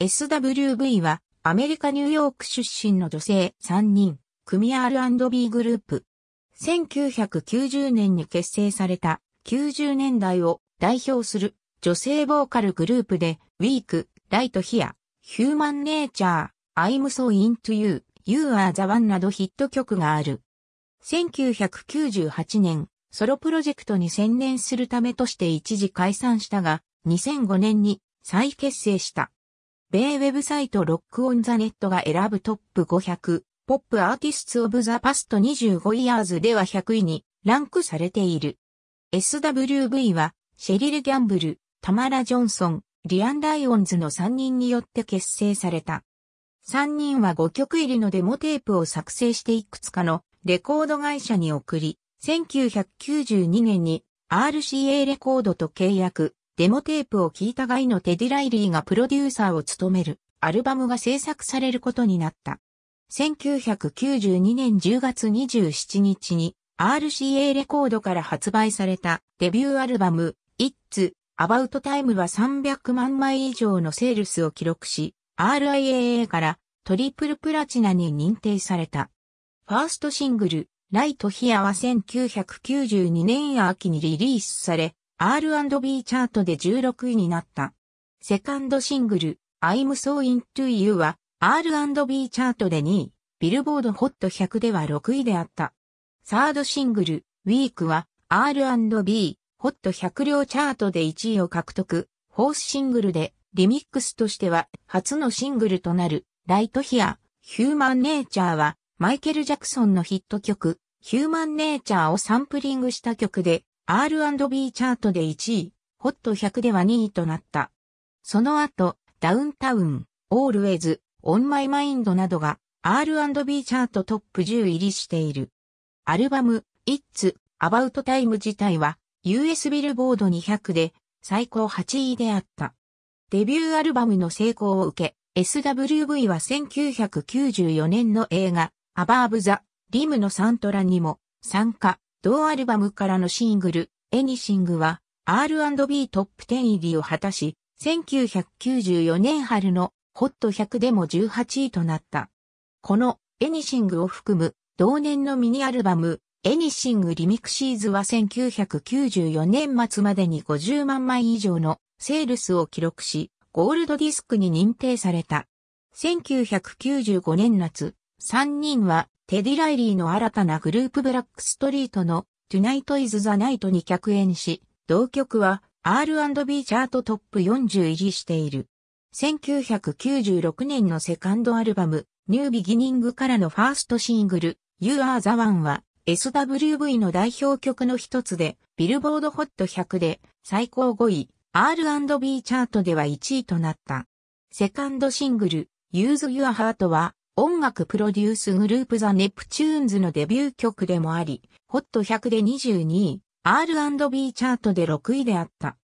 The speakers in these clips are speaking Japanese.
SWV はアメリカニューヨーク出身の女性3人、組 R&B グループ。1990年に結成された90年代を代表する女性ボーカルグループで、ウィーク、ライトヒア、ヒューマンネイチャー、I'm so into you, you are the one などヒット曲がある。1998年、ソロプロジェクトに専念するためとして一時解散したが、2005年に再結成した。米ウェブサイト Rock on the Net が選ぶ Top 500 Pop Artists of the Past 25 Years では100位にランクされている。SWV はシェリル・ギャンブル、タマラ・ジョンソン、リアン・ライオンズの3人によって結成された。3人は5曲入りのデモテープを作成していくつかのレコード会社に送り、1992年に RCA レコードと契約、デモテープを聞いた外のテディ・ライリーがプロデューサーを務めるアルバムが制作されることになった。1992年10月27日に RCA レコードから発売されたデビューアルバム It's About Time は300万枚以上のセールスを記録し RIAA からトリプルプラチナに認定された。ファーストシングルライトヒアは1992年秋にリリースされ R&B チャートで16位になった。セカンドシングル、I'm So Into You は R&B チャートで2位、ビルボードホット100では6位であった。サードシングル、Week は R&B ホット100両チャートで1位を獲得。フォースシングルでリミックスとしては初のシングルとなるライトヒア、ヒューマンネイチャーはマイケル・ジャクソンのヒット曲、ヒューマンネイチャーをサンプリングした曲で R&B チャートで1位、ホット100では2位となった。その後、 Downtown、Always, On My Mind などが R&B チャートトップ10入りしている。アルバム、It's About Time 自体は US ビルボード200で最高8位であった。デビューアルバムの成功を受け、SWV は1994年の映画、 Above the Rim のサントラにも参加。同アルバムからのシングル、 Anything は R&B トップ10入りを果たし、1994年春のホット100でも18位となった。この Anything を含む同年のミニアルバム Anything Remixes は1994年末までに50万枚以上のセールスを記録し、ゴールドディスクに認定された。1995年夏、3人はテディ・ライリーの新たなグループブラックストリートの Tonight is the Night に客演し、同曲は R&B チャートトップ40入りしている。1996年のセカンドアルバム、ニュービギニングからのファーストシングル、You Are the One は SWV の代表曲の一つで、ビルボードホット100で最高5位、R&B チャートでは1位となった。セカンドシングル、Use Your Heart は音楽プロデュースグループザ・ネプチューンズのデビュー曲でもあり、ホット100で22位、R&B チャートで6位であった。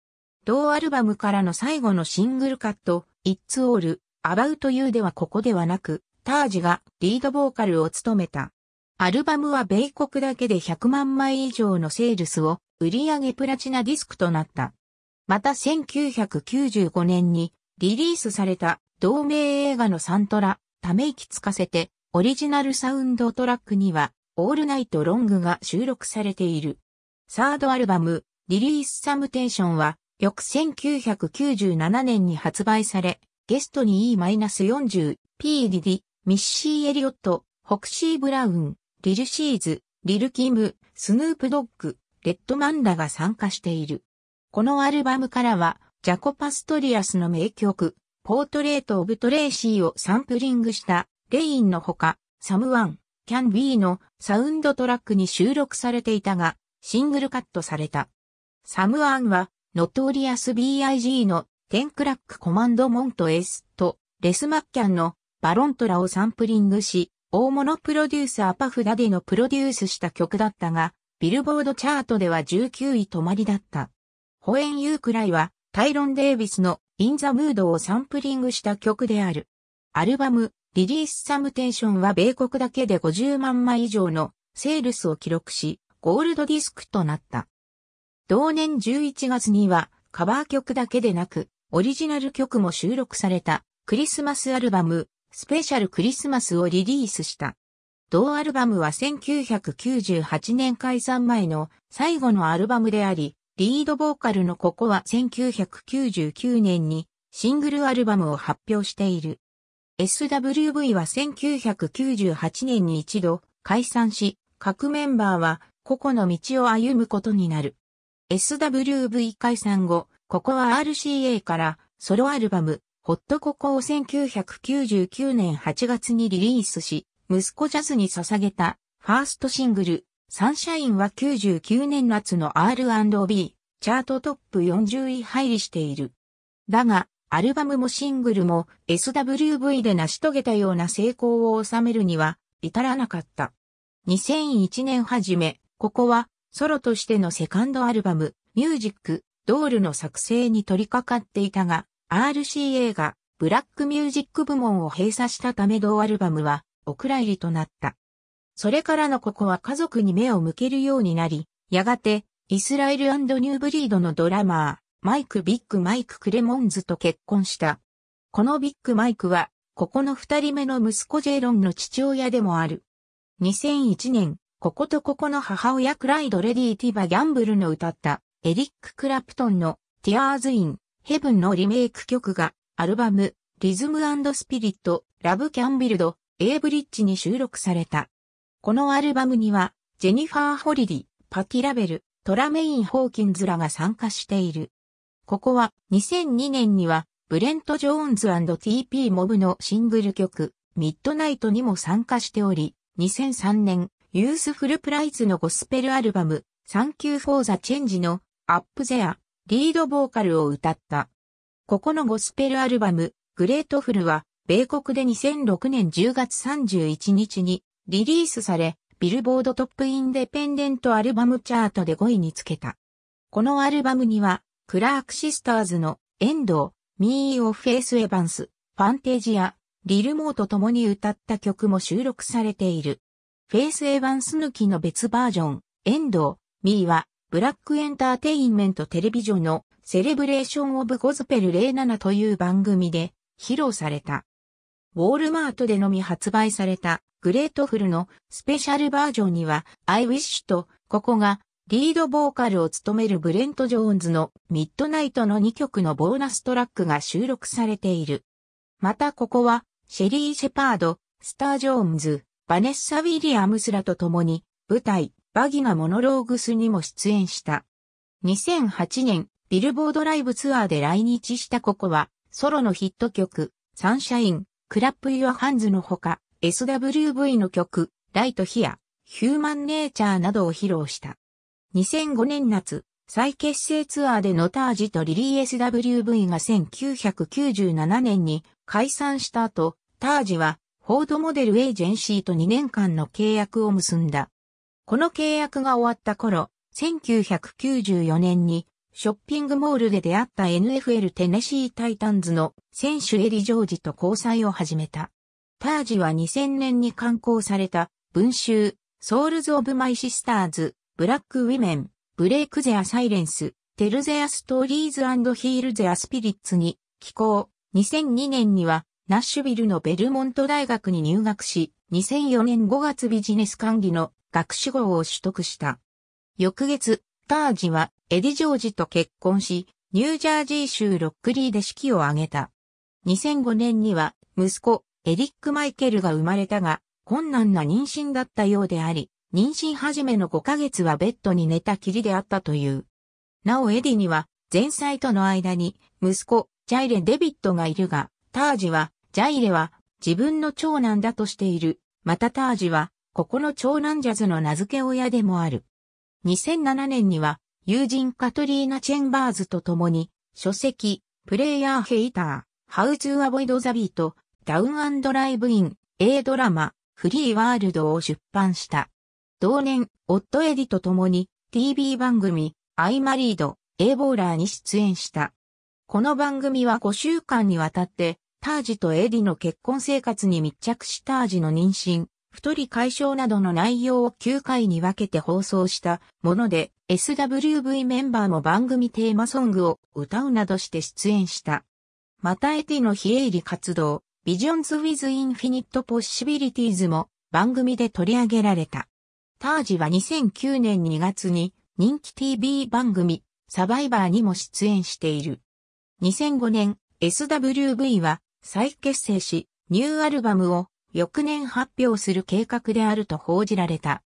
同アルバムからの最後のシングルカット、It's All, About You ではここではなく、タージがリードボーカルを務めた。アルバムは米国だけで100万枚以上のセールスを売り上げプラチナディスクとなった。また1995年にリリースされた同名映画のサントラ、ため息つかせて、オリジナルサウンドトラックには、 All Night Long が収録されている。サードアルバム、 Release Some Tension は、翌1997年に発売され、ゲストに E-40、P ディディ、ミッシー・エリオット、フォクシー・ブラウン、リル・シーズ、リル・キム、スヌープ・ドッグ、レッドマンらが参加している。このアルバムからは、ジャコ・パストリアスの名曲、 Portrait of Tracy をサンプリングした Rain のほか、 Someone、Can We のサウンドトラックに収録されていたが、シングルカットされた。 Someone は、ノトリアス BIG のテンクラックコマンドモント S とレスマッキャンのバロントラをサンプリングし、大物プロデューサーパフダディのプロデュースした曲だったが、ビルボードチャートでは19位止まりだった。ホエンユークライは、タイロン・デイビスのインザムードをサンプリングした曲である。アルバム、リリースサムテンションは米国だけで50万枚以上のセールスを記録し、ゴールドディスクとなった。同年11月にはカバー曲だけでなく、オリジナル曲も収録されたクリスマスアルバム、スペシャルクリスマスをリリースした。同アルバムは1998年解散前の最後のアルバムであり、リードボーカルのここは1999年にシングルアルバムを発表している。SWV は1998年に一度解散し、各メンバーは個々の道を歩むことになる。SWV 解散後、ここは RCA からソロアルバム、ホットココを1999年8月にリリースし、息子ジャズに捧げたファーストシングル、サンシャインは99年夏の R&B、チャートトップ40位入りしている。だが、アルバムもシングルも SWV で成し遂げたような成功を収めるには至らなかった。2001年初め、ここはソロとしてのセカンドアルバム、ミュージック、ドールの作成に取り掛かっていたが、RCA がブラックミュージック部門を閉鎖したため同アルバムはお蔵入りとなった。それからのここは家族に目を向けるようになり、やがてイスラエルニューブリードのドラマー、マイク・ビッグ・マイク・クレモンズと結婚した。このビッグ・マイクは、ここの二人目の息子ジェイロンの父親でもある。2001年、こことここの母親クライド・レディ・ティバ・ギャンブルの歌ったエリック・クラプトンのティアーズ・イン・ヘブンのリメイク曲がアルバムリズムSpirit Love Can Build a Bridge に収録された。このアルバムにはジェニファー・ホリディ、パティ・ラベル、トラメイン・ホーキンズらが参加している。ココは2002年にはブレント・ジョーンズ &TP モブのシングル曲 Midnight にも参加しており、2003年 Youthful Praise のゴスペルアルバム Thank You for the Change のアップ・ゼアリードボーカルを歌った。ここのゴスペルアルバムグレートフルは米国で2006年10月31日にリリースされビルボードトップインデペンデントアルバムチャートで5位につけた。このアルバムにはクラークシスターズのエンド、ミー・オフェイス・エヴァンス、ファンテージやリルモーと共に歌った曲も収録されている。フェイス・エヴァンス抜きの別バージョン、エンド、ミーは、ブラックエンターテインメントテレビジョンの Celebration of Gospel 07という番組で披露された。ウォールマートでのみ発売された Grateful のスペシャルバージョンには I Wish とココがリードボーカルを務めるブレント・ジョーンズの Midnight の2曲のボーナストラックが収録されている。またココは、シェリー・シェパード、スター・ジョーンズ、バネッサ・ウィリアムスらと共に、舞台、バギナ・モノローグスにも出演した。2008年、ビルボードライブツアーで来日したココは、ソロのヒット曲、 Sunshine、Clap Your Hands のほか、SWV の曲、 Right Here、Human Nature などを披露した。2005年夏、再結成ツアーでのタージとリリー SWV が1997年に解散した後、タージはフォードモデルエージェンシーと2年間の契約を結んだ。この契約が終わった頃、1994年にショッピングモールで出会った NFL テネシータイタンズの選手エディ・ジョージと交際を始めた。タージは2000年に刊行された文集 Souls of My Sisters Black Women、Break Their Silence、Tell Their Stories Heal Their Spirits に寄稿。2002年にはナッシュビルのベルモント大学に入学し、2004年5月ビジネス管理の学士号を取得した。翌月、タージはエディ・ジョージと結婚し、ニュージャージー州ロックリーで式を挙げた。2005年には息子エリック・マイケルが生まれたが、困難な妊娠だったようであり、妊娠始めの5ヶ月はベッドに寝たきりであったという。なおエディには前妻との間に息子ジャイレ・デビットがいるが、タージはジャイレは自分の長男だとしている。またタージはココの長男ジャズの名付け親でもある。2007年には友人カトリーナ・チェンバーズと共に書籍プレイヤー・ヘイター、ハウツー・アボイド・ザ・ビート、ダウン・ライブ・イン、A ドラマ、フリー・ワールドを出版した。同年、オットエディと共に TV 番組、 I Married、a Baller に出演した。この番組は5週間にわたって、タージとエディの結婚生活に密着しタージの妊娠、太り解消などの内容を9回に分けて放送したもので、SWV メンバーも番組テーマソングを歌うなどして出演した。またエティの非営利活動、Visions with Infinite Possibilities も番組で取り上げられた。タージは2009年2月に人気 TV 番組サバイバーにも出演している。2005年 SWV は再結成しニューアルバムを翌年発表する計画であると報じられた。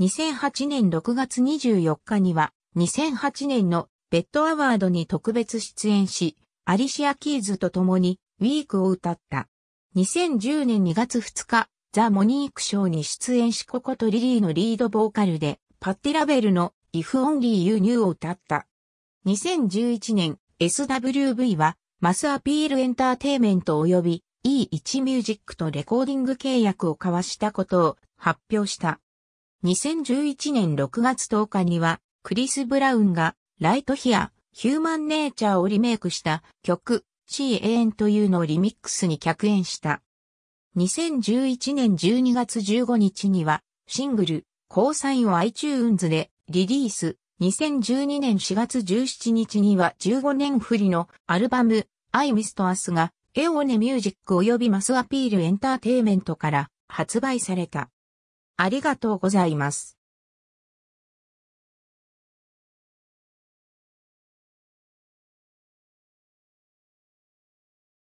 2008年6月24日には2008年のベッドアワードに特別出演し、アリシア・キーズと共にウィークを歌った。2010年2月2日、ザ・モニークショーに出演しココとリリーのリードボーカルで、パッティラベルの If Only You Knew を歌った。2011年 SWV はマスアピールエンターテイメント及び E1 ミュージックとレコーディング契約を交わしたことを発表した。2011年6月10日にはクリス・ブラウンがライトヒア、ヒューマンネイチャーをリメイクした曲 C 永遠というのをリミックスに客演した。2011年12月15日にはシングル交際を iTunes でリリース。2012年4月17日には15年振りのアルバム I Mist Us がエオネミュージック及びマスアピールエンターテイメントから発売された。ありがとうございます。